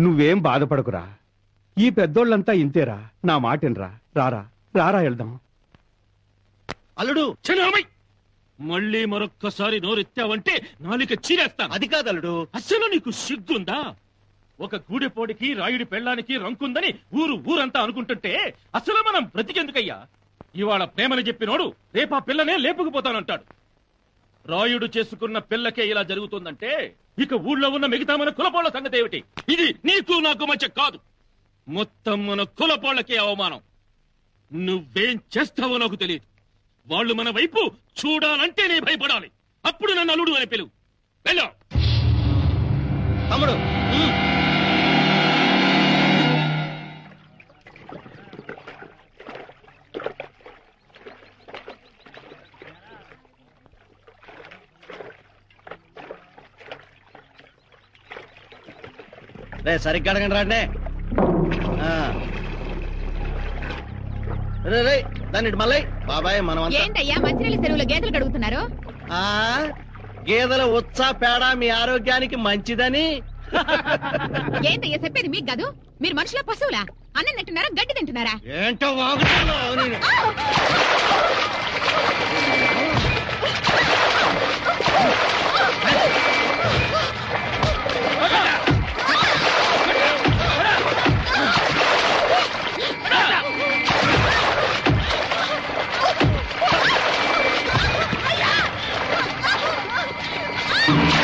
నువ్వేం బాధపడకురా. ఈ పెద్దోళ్ళంతా ఇంతేరా. నా మాటినరా రారా. రారా వెళ్దాం. అల్లుడు మళ్ళీ మరొక్కసారి నోరెత్తావంటే నాలిక చీరేస్తాను. అది కాదు అల్లుడు. అసలు నీకు సిగ్గుందా? ఒక గూడెపోడికి రాయుడి పెళ్ళానికి రంకుందని ఊరు ఊరంతా అనుకుంటుంటే అసలు మనం బ్రతికెందుకయ్యా? ఇవాళ ప్రేమని చెప్పినోడు రేపా పిల్లనే లేపుకుపోతానంటాడు. రాయుడు చేసుకున్న పిల్లకే ఇలా జరుగుతుందంటే ఇక ఊళ్ళో ఉన్న మిగతా మన కులపోళ్ళ సంగతి ఏమిటి? ఇది నీకు నాకు మధ్య కాదు. మొత్తం మన కులపోళ్ళకే అవమానం. నువ్వేం చేస్తావో నాకు తెలియదు. వాళ్ళు మన వైపు చూడాలంటేనే భయపడాలి. అప్పుడు నన్ను అల్లుడు అని పిలువు. వెళ్ళా. తమ్ముడు రే సరిగ్గా అడగండి రాండి రే రే దాని ఇటు మళ్ళీ. బాబాయ్ మనం అంతా- ఏంటయ్యా మంచినీళ్ళ చెరువులో గేదెలు కడుగుతున్నారు? ఆ గేదెల ఉత్సా పేడ మీ ఆరోగ్యానికి మంచిదని. ఏంటయ్యా చెప్పేది మీకు కాదు? మీరు మనుషుల పశువులా? అన్నం తింటున్నారా గడ్డి తింటున్నారా? ఏంటో Thank you.